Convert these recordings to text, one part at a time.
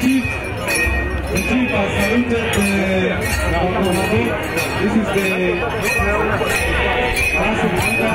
chief. The chief has saluted the Okomabo. This is the last fikiri ba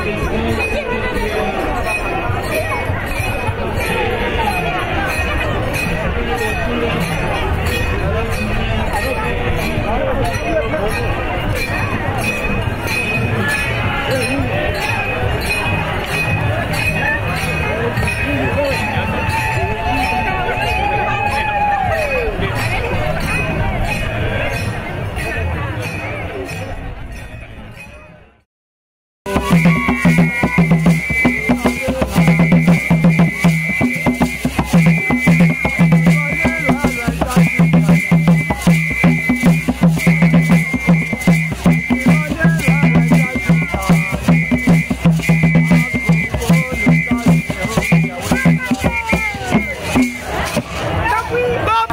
to ba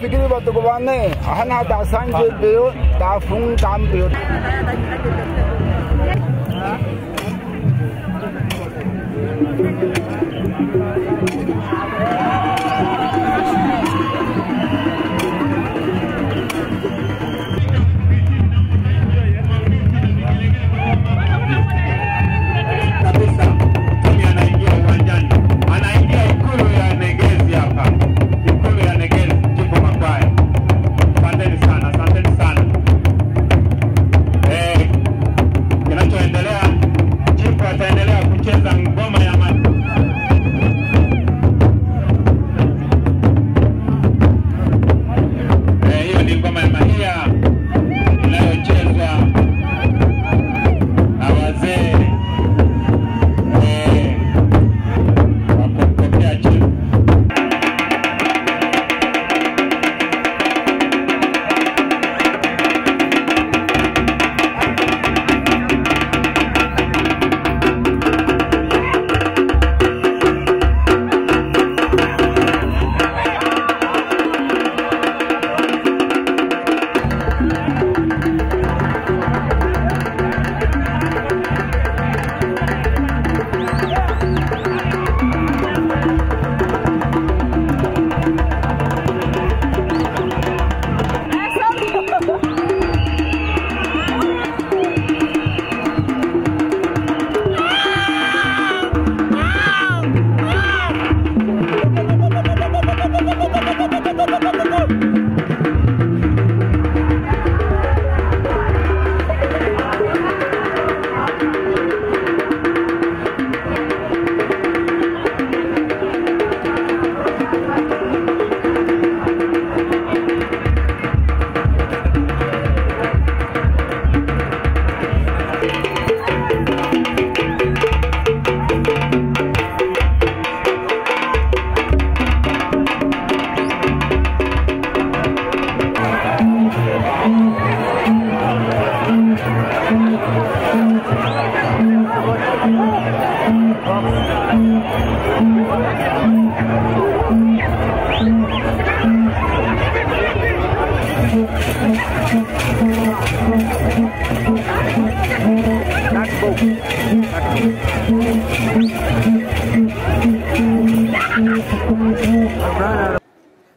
fikirba dugubaane waxaan ahaa dacsaanjeed beyo dacafun gacan beyo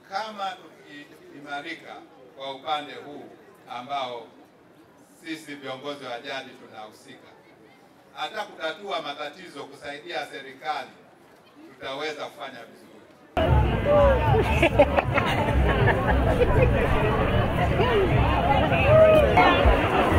kama tukiimarika kwa upande huu ambao sisi viongozi wa jadi tunahusika, hata kutatua matatizo, kusaidia serikali, tutaweza kufanya vizuri.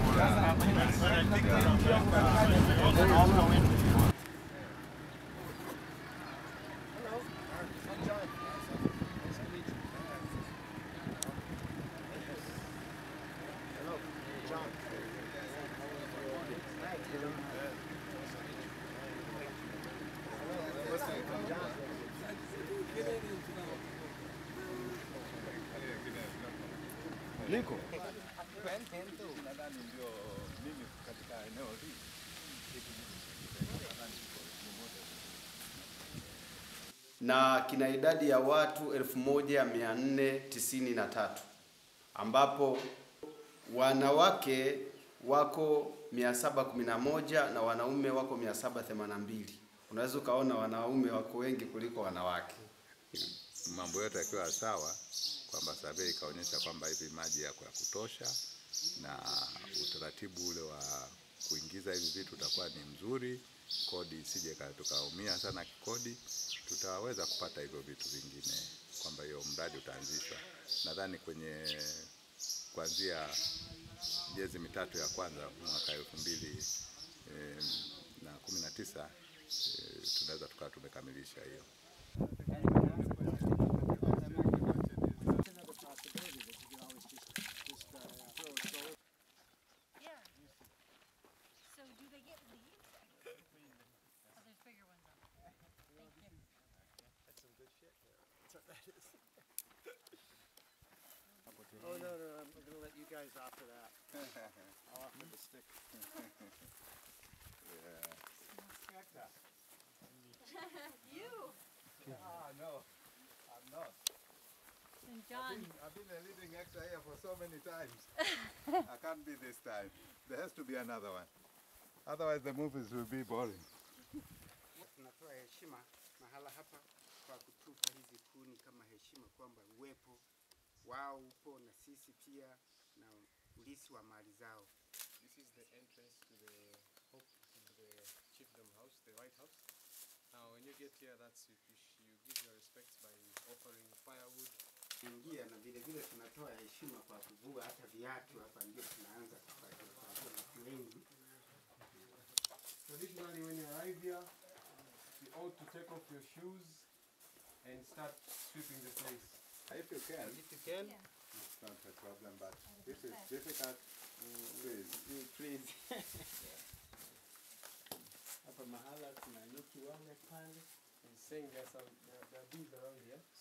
But I ndio mimi katika eneo hili na kina idadi ya watu 1493 ambapo wanawake wako 711 na wanaume wako 782. Unaweza ukaona wanaume wako wengi kuliko wanawake. mambo yote yakiwa sawa, kwamba survey ikaonyesha kwamba hivi maji yako ya kutosha na utaratibu ule wa kuingiza hivi vitu utakuwa ni mzuri, kodi isije ka- tukaumia sana kikodi, tutaweza kupata hivyo vitu vingine, kwamba hiyo mradi utaanzishwa. Nadhani kwenye kuanzia miezi mitatu ya kwanza mwaka elfu mbili e, na kumi na tisa e, tunaweza tukawa tumekamilisha hiyo. Oh, no, no, I'm gonna let you guys offer that. I'll offer the stick. yeah. You Ah, no, I'm not. and John. I've been a leading actor here for so many times. I can't be this time. There has to be another one. Otherwise the movies will be boring. tunatoa heshima mahala hapa kwa kutupa hizi kuni kama heshima kwamba uwepo wao upo na sisi pia na ulisi wa mali zao. This is the entrance to the hope to the chiefdom house, the White House. Now, when you get here, that's you, you, you give your respects by offering firewood. Ingia na vile vile tunatoa heshima kwa kuvua hata viatu hapa, ndio tunaanza kupata watu wengi. Traditionally, when you arrive here, you ought to take off your shoes and start sweeping the place. If you can, If you can, it's not a problem, but this is difficult. Mm, please. Please. Hapa mahala kuna nyuki wale pale. he's saying there's some there, there are bees around here. So